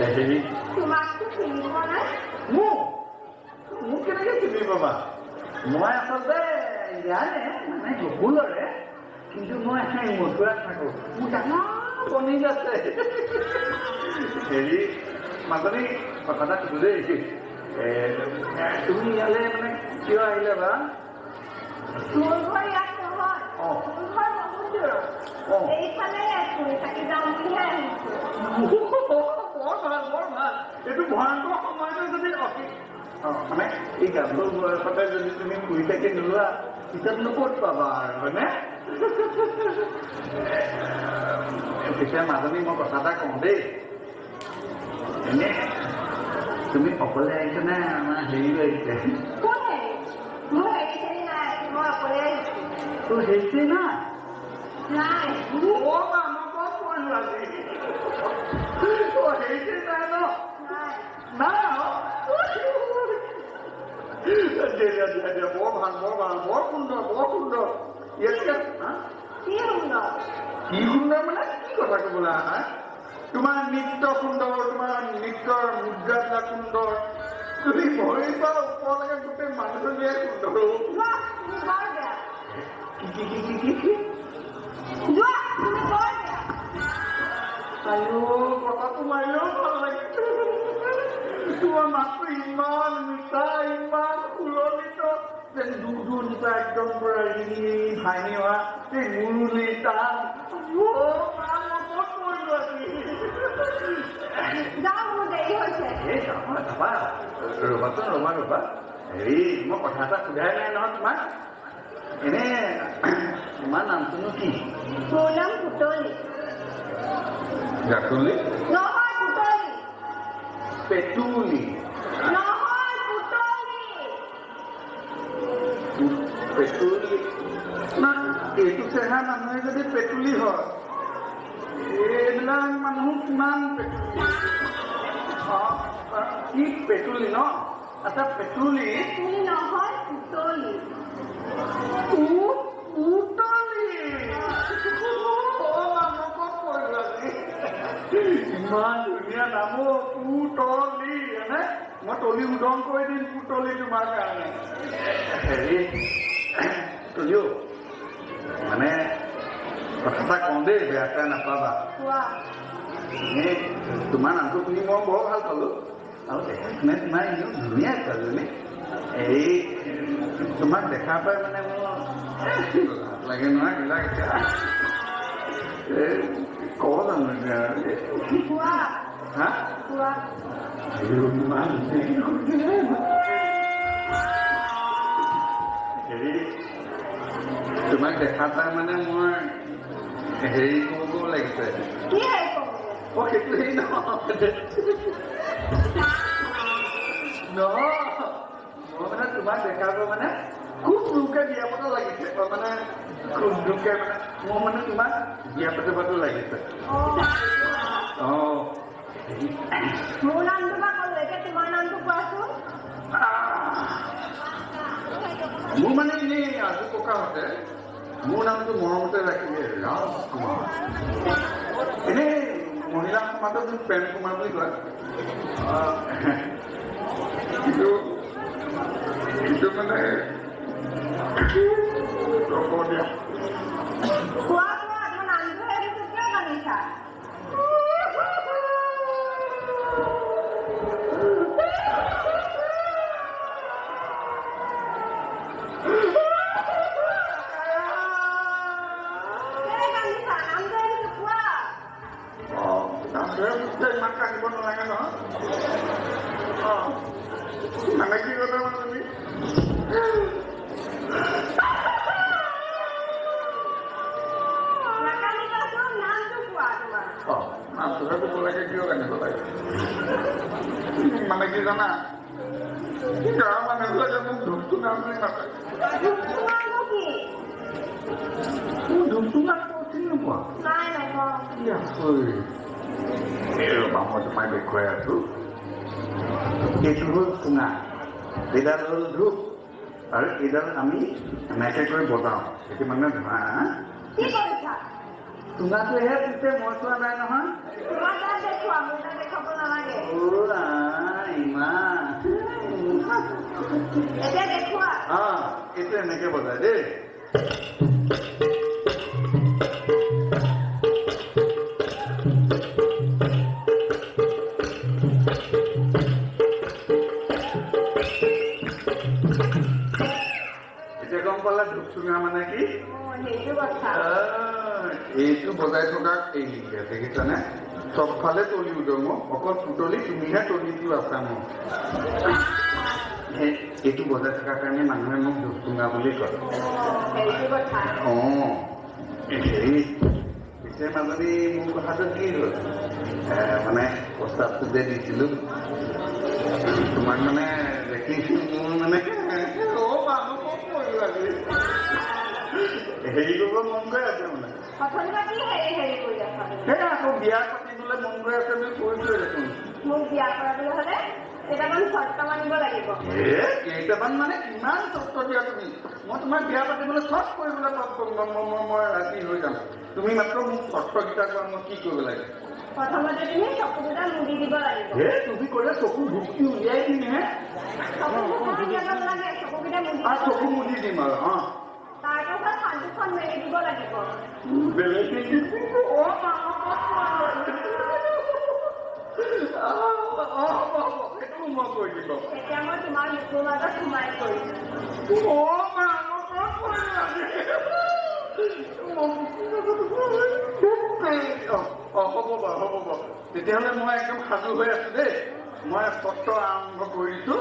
হেৰি তোমাকতো চিনি পোৱা নাই মোক মোক কেনেকৈ চিনি পাবা মই আচলতে ইয়াৰে মানে গকুলৰে কিন্তু মই সেই মথুৰাত থাকোঁ মোৰ ডাঙৰ কণিক আছে হেৰি মাজনী কথা এটা সুধো দেই তুমি ইয়ালৈ মানে কিয় আহিলে বা মোৰ ঘৰ ইয়াত নহয় অঁ। ফুৰি এইটো ভয়ংকৰ যদি মানে এই গাভৰু বয়সতে যদি তুমি শুই থাকি নোলোৱা পিছতনো ক'ত পাবা আৰু হয়নে? তেতিয়া মাজনী মই কথা এটা কওঁ দেই। এনে তুমি অকলে আহিছে নে আমাৰ হেৰি আহিছে। কোন হেৰি নাই? Right. Who? Oh, mama, what one was বৰ ভালো বৰ ভালো বৰ সুন্দৰ বৰ সুন্দৰ ইয়াতকে কি মানে কি কথা ক'বলৈ তোমাৰ নৃত্য সুন্দৰ তোমাৰ নৃত্যৰ মুদ্ৰাবিলাক সুন্দৰ তুমি ভৰিৰ পৰা ওপৰলৈকে গোটেই মানুহজনীয়ে সুন্দৰ মাতটো ইমান মিঠা ইমান দূৰ দূৰণিৰ পৰা একদম মোৰ দেৰি হৈছে এই যাবা যাবা ৰ'বাচোন ৰ'বা ৰ'বা হেৰি মই কথা এটা সোধাই নাই নহয় তোমাক এনে তোমাৰ নামটোনো কি পেটুলি পেটুলি না এইটো চেহেৰা মানুহে যদি পেটুলি হয় এইবিলাক মানুহ কিমান পেটুলি অঁ, অঁ, কি পেটুলি ন? আচ্ছা পেটুলি পুতলি নহয় পুতলি। ইমান ধুনীয়া নাম অ, পুতলি। হয়নে মই তলি উদং কৰি দিম পুতলি তোমাৰ কাৰণে। হেৰি তুলিও মানে কথা এটা কওঁ দেই বেয়া চেয়া নাপাবা কোৱা এনেই তোমাৰ নামটো শুনি মই বৰ ভাল পালোঁ আৰু দেখাত মানে তোমাৰ এনেও ধুনীয়া ছোৱালীজনী এই তোমাক দেখা পাই মানে মোৰ লাজ লাগে নহয় এইবিলাক এতিয়া এই ক'ব জানো এতিয়া কোৱা হা কোৱা ইমান হেৰি তোমাক দেখা পাই মানে মই হেৰি লাগিছে। ক'ব? অ সেইটোৱেই নহয় নহয় মই মানে তোমাক দেখাব মানে খুব জোৰকে বিয়া পাব লাগিছে। অ, মানে খুব জোৰকে মানে মোৰ মানে তোমাক বিয়া পাতিবতো লাগিছে। অঁ। অঁ। মোৰ নামটো বা ক'লো এতিয়া তোমাৰ নামটো কোৱাচোন। মোৰ মানে এনেই আজি ককাহঁতে মোৰ নামটো মৰমতে ৰাখিলে কুমাৰ বুলি দিয়া মানে কি কথা মানে তুমি নাকান্দিবাচোন নামটো কোৱা তোমাৰ অঁ নামটোহে ক'ব লাগে কিয় কান্দিব লাগে মানে কি জানা গাঁৱৰ মানুহবিলাকে মোক ধূপটো নাম বুলি নাপায় তোমাৰনো কি মোৰ ধূপটো নাম চিনি নোপোৱা নাই নকওঁ কি আচৰিত এই ৰ'বা মই তোমাক দেখুৱাই আছো এইটো হ'ল চুঙা এইডাল হ'ল ধূপ আৰু এইডাল আমি এনেকৈ কৰি বজাওঁ। সেইটো মানে ধৰা চুঙাটোহে পিছে মই চোৱা নাই নহয়। ইমান। অঁ এইটো এনেকৈ বজায় দেই। চুঙা মানে কি? এইটো বজাই থকা এই লিখিয়া দেখিছানে? চবফালে তলি উদম অকল পুতলি তুমিহে তলিটো আছা সেই- এইটো বজাই থকাৰ কাৰণে মানুহে মোক ধূপ চুঙা বুলি কয়। অঁ হেৰি পিছে মাজনী মোৰ কথাটো কি হ'ল? মানে প্ৰস্তাৱটো যে দিছিলোঁ তোমাক মানে দেখি মোৰ মানে অ' মানুহ হেৰি কৰিব মন গৈ আছে মানে? সেই আকৌ বিয়া পাতিবলৈ মন গৈ আছে বুলি কৈছোৱে দেখোন। মোক বিয়া কৰাবলৈ হ'লে কেইটামান চৰ্ত মানিব লাগিব। এ কেইটামান মানে কিমান চৰ্ত দিয়া তুমি? মই তোমাক বিয়া পাতিবলৈ চব কৰিবলৈ মই- ৰাজি হৈ যাম। তুমি মাত্ৰ মোক চৰ্তকেইটা কোৱা মই কি কৰিব লাগে? প্ৰথমতে তুমি চকু দুটা মুদি দিব লাগিব হে তুমি ক'লে চকু ভুকি উলিয়াই দিম হে? চকু চকুকেইটা মুদি দিম আৰু অঁ তাৰপাছত হাতখন মেলি দিব লাগিব। বেলেগ অ' সেইটো মই কৈ দিম তেতিয়া মই তোমাৰ মুখৰ মাজত সোমাই কৰিম অ' মা মই ক'ত পৰিলো আজি? অ হ'ব তেতিয়াহ'লে মই একদম সাজু হৈ আছো দেই। মই সত্ৰ আৰম্ভ কৰিছো।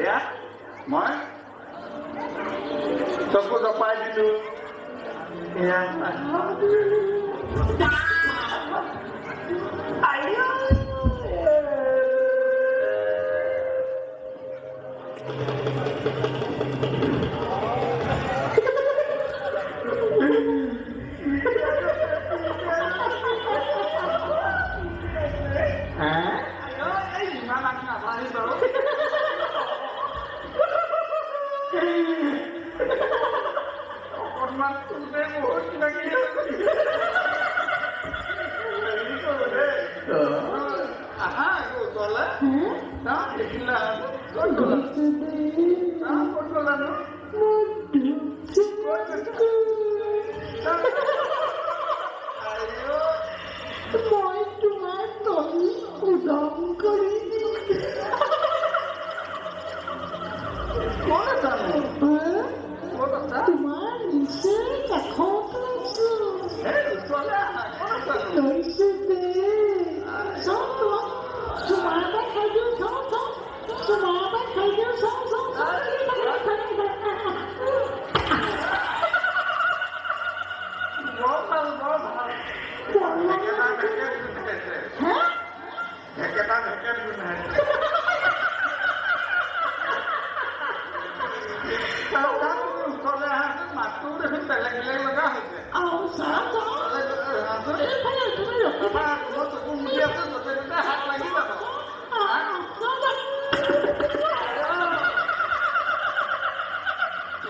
এয়া মই চকু জপাই দিলো। এয়া চাওঁ, দেখিলা? ক'ত গ'লা?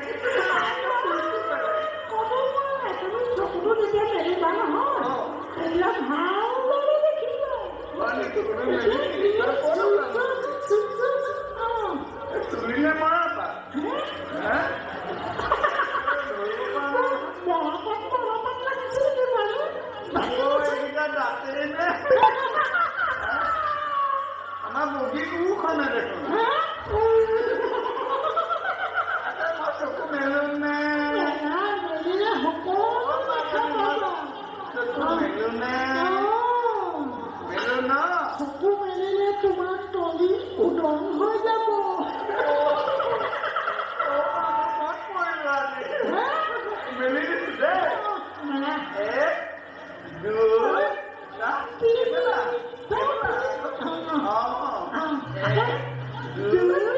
好多知道我不知道我不了反正你就不里了 Đưa. Đưa. Đưa.